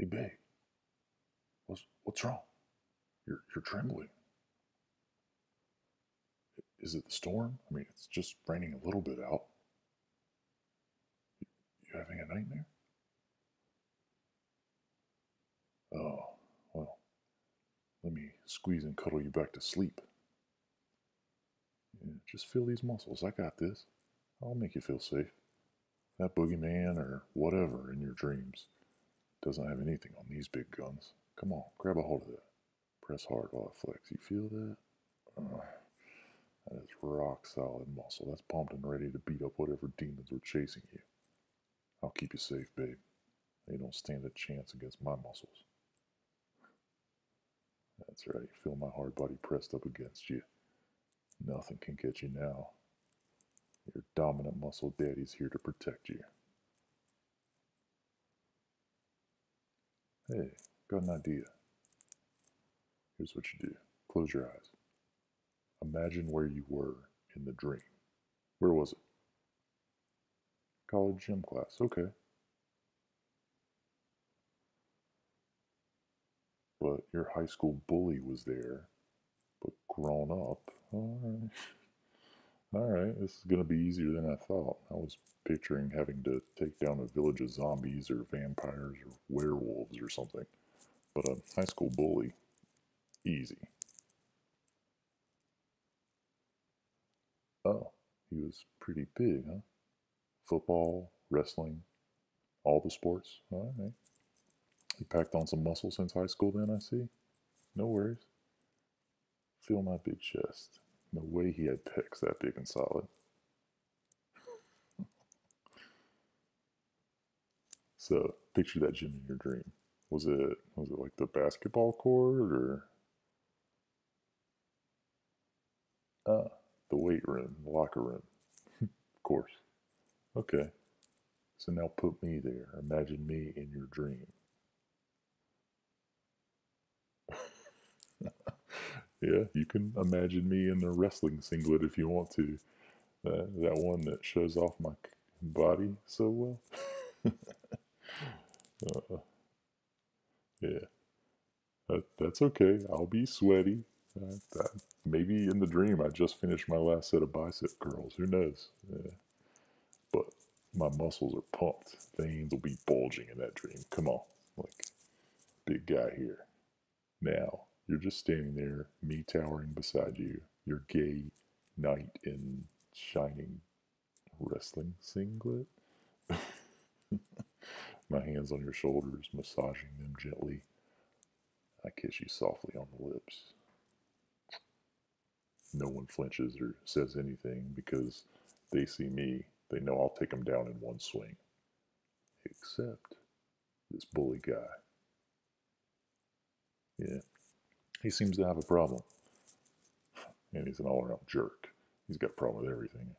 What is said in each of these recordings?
Hey, babe. What's, what's wrong? You're, you're trembling. Is it the storm? I mean, it's just raining a little bit out. You, having a nightmare? Oh, well, let me squeeze and cuddle you back to sleep. Yeah, just feel these muscles. I got this. I'll make you feel safe. That boogeyman or whatever in your dreams doesn't have anything on these big guns. Come on, grab a hold of that. Press hard while it flex. You feel that? Uh, that is rock solid muscle. That's pumped and ready to beat up whatever demons were chasing you. I'll keep you safe, babe. They don't stand a chance against my muscles. That's right. Feel my hard body pressed up against you. Nothing can get you now. Your dominant muscle daddy's here to protect you. Hey, got an idea. Here's what you do close your eyes. Imagine where you were in the dream. Where was it? College gym class. Okay. But your high school bully was there, but grown up. All right. All right, this is going to be easier than I thought. I was picturing having to take down a village of zombies or vampires or werewolves or something. But a high school bully, easy. Oh, he was pretty big, huh? Football, wrestling, all the sports. All right. He packed on some muscle since high school, then, I see. No worries. Feel my big chest. No way he had pecs that big and solid. so, picture that gym in your dream. Was it was it like the basketball court or ah the weight room, the locker room? of course. Okay. So now put me there. Imagine me in your dream. Yeah, you can imagine me in a wrestling singlet if you want to. That one that shows off my body so well. uh, yeah, that, that's okay. I'll be sweaty. Uh, maybe in the dream I just finished my last set of bicep curls. Who knows? Yeah. But my muscles are pumped. Veins will be bulging in that dream. Come on, like big guy here. Now you're just standing there, me towering beside you, your gay knight in shining wrestling singlet. My hands on your shoulders, massaging them gently. I kiss you softly on the lips. No one flinches or says anything because they see me. They know I'll take them down in one swing. Except this bully guy. Yeah, he seems to have a problem. And he's an all around jerk. He's got a problem with everything.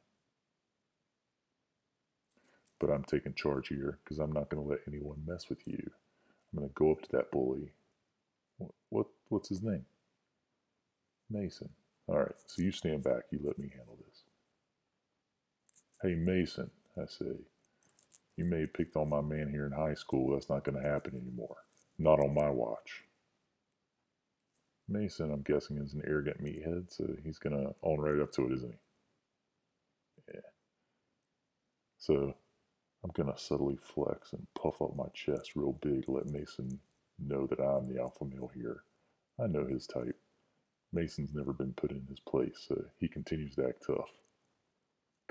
But I'm taking charge here because I'm not going to let anyone mess with you. I'm going to go up to that bully. What, what what's his name? Mason. All right. So you stand back. You let me handle this. Hey Mason, I say. You may have picked on my man here in high school. That's not going to happen anymore. Not on my watch. Mason, I'm guessing, is an arrogant meathead, so he's gonna own right up to it, isn't he? Yeah. So I'm gonna subtly flex and puff up my chest real big to let Mason know that I'm the alpha male here. I know his type. Mason's never been put in his place, so he continues to act tough.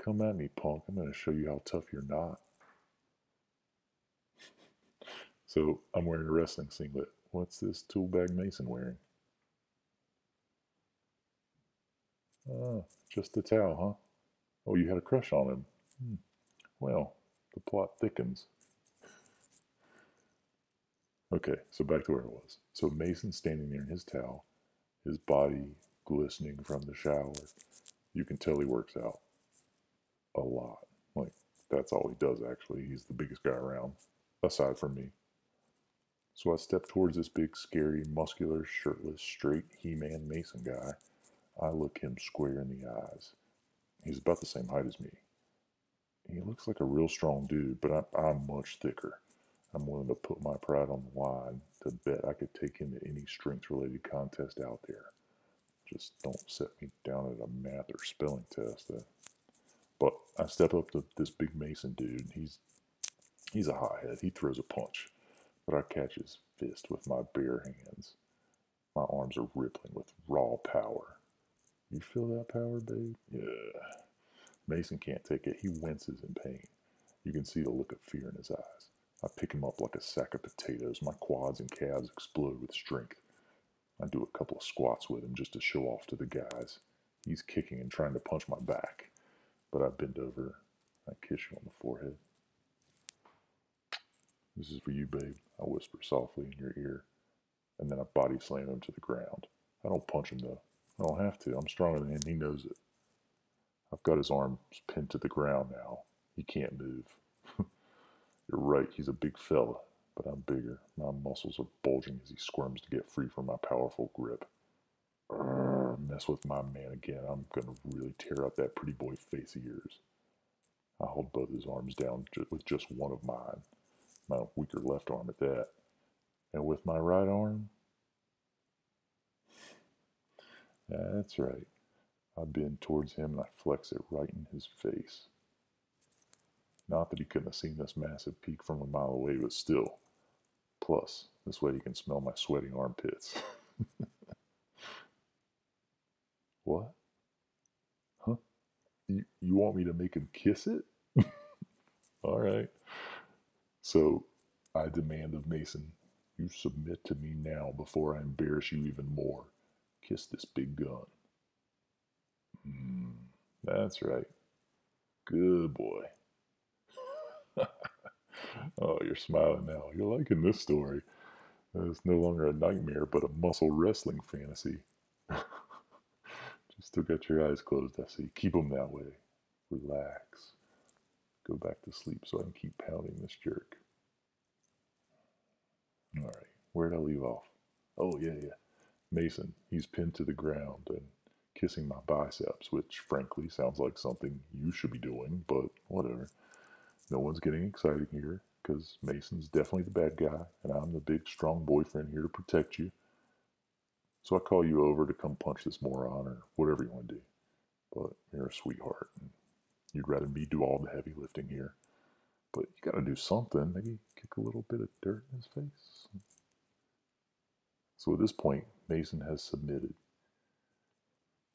Come at me, punk. I'm gonna show you how tough you're not. so I'm wearing a wrestling singlet. What's this tool bag Mason wearing? Oh, just the towel, huh? Oh, you had a crush on him. Hmm. Well, the plot thickens. Okay, so back to where it was. So Mason's standing there in his towel, his body glistening from the shower. You can tell he works out a lot. Like, that's all he does, actually. He's the biggest guy around, aside from me. So I step towards this big, scary, muscular, shirtless, straight He Man Mason guy I look him square in the eyes. He's about the same height as me. He looks like a real strong dude, but I'm, I'm much thicker. I'm willing to put my pride on the line to bet I could take him to any strength related contest out there. Just don't set me down at a math or spelling test. But I step up to this big Mason dude. He's he's a hothead. He throws a punch, but I catch his fist with my bare hands. My arms are rippling with raw power. You feel that power, babe? Yeah. Mason can't take it. He winces in pain. You can see the look of fear in his eyes. I pick him up like a sack of potatoes. My quads and calves explode with strength. I do a couple of squats with him just to show off to the guys. He's kicking and trying to punch my back, but I bend over. I kiss you on the forehead. This is for you, babe, I whisper softly in your ear, and then I body slam him to the ground. I don't punch him though. I don't have to. I'm stronger than him. He knows it. I've got his arms pinned to the ground now. He can't move. You're right, he's a big fella, but I'm bigger. My muscles are bulging as he squirms to get free from my powerful grip. Urgh, mess with my man again. I'm gonna really tear up that pretty boy face of yours. I hold both his arms down with just one of mine, my weaker left arm at that. And with my right arm, that's right. I bend towards him and I flex it right in his face. Not that he couldn't have seen this massive peak from a mile away, but still. Plus, this way he can smell my sweaty armpits. what? Huh? You, you want me to make him kiss it? All right. So I demand of Mason, you submit to me now before I embarrass you even more. Kiss this big gun. Mm, that's right. Good boy. oh, you're smiling now. You're liking this story. It's no longer a nightmare, but a muscle wrestling fantasy. Just still got your eyes closed, I see. Keep them that way. Relax. Go back to sleep so I can keep pounding this jerk. All right, where'd I leave off? Oh, yeah, yeah. Mason, he's pinned to the ground and kissing my biceps, which frankly sounds like something you should be doing, but whatever. No one's getting excited here because Mason's definitely the bad guy, and I'm the big, strong boyfriend here to protect you. So I call you over to come punch this moron or whatever you want to do. But you're a sweetheart, and you'd rather me do all the heavy lifting here. But you got to do something. Maybe kick a little bit of dirt in his face. So at this point, Mason has submitted.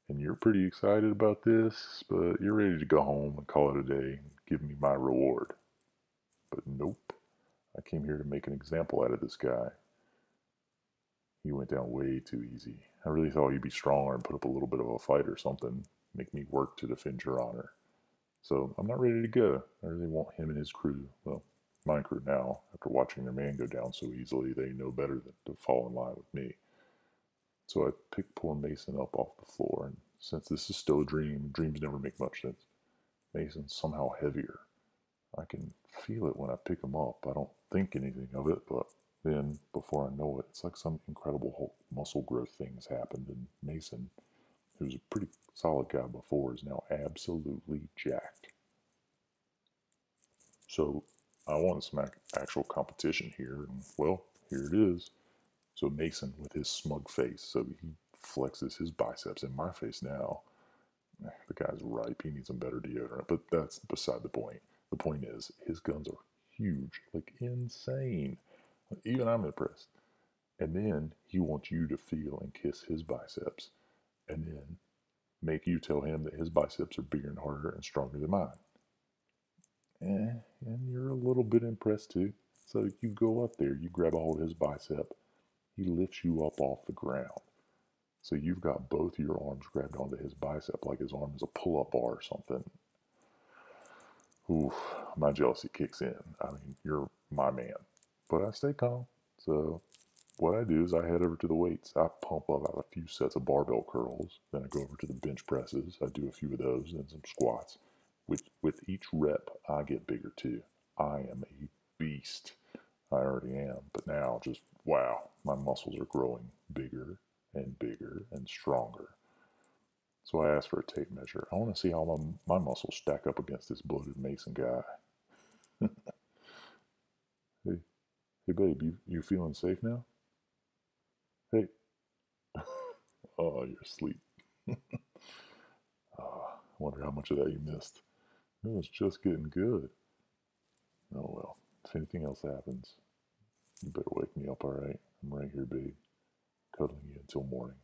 And you're pretty excited about this, but you're ready to go home and call it a day and give me my reward. But nope, I came here to make an example out of this guy. He went down way too easy. I really thought you'd be stronger and put up a little bit of a fight or something, make me work to defend your honor. So I'm not ready to go. I really want him and his crew, well, my crew now, after watching their man go down so easily, they know better than to fall in line with me. So I pick poor Mason up off the floor, and since this is still a dream, dreams never make much sense. Mason's somehow heavier. I can feel it when I pick him up. I don't think anything of it, but then before I know it, it's like some incredible muscle growth thing has happened. And Mason, who's a pretty solid guy before, is now absolutely jacked. So I want some actual competition here. And well, here it is. So Mason, with his smug face, so he flexes his biceps in my face now the guy's ripe. He needs some better deodorant. But that's beside the point. The point is, his guns are huge, like insane. Even I'm impressed. And then he wants you to feel and kiss his biceps, and then make you tell him that his biceps are bigger and harder and stronger than mine. And you're a little bit impressed too. So you go up there, you grab a hold of his bicep, he lifts you up off the ground. So you've got both your arms grabbed onto his bicep like his arm is a pull up bar or something. Oof, my jealousy kicks in. I mean, you're my man. But I stay calm. So what I do is I head over to the weights. I pump up out a few sets of barbell curls. Then I go over to the bench presses. I do a few of those and some squats. With, with each rep, I get bigger too. I am a beast. I already am. But now, just wow, my muscles are growing bigger and bigger and stronger. So I asked for a tape measure. I want to see how my, my muscles stack up against this bloated Mason guy. hey, Hey, babe, you, you feeling safe now? Hey. oh, you're asleep. oh, I wonder how much of that you missed. It was just getting good. Oh, well. If anything else happens, you better wake me up, all right? I'm right here, babe, cuddling you until morning.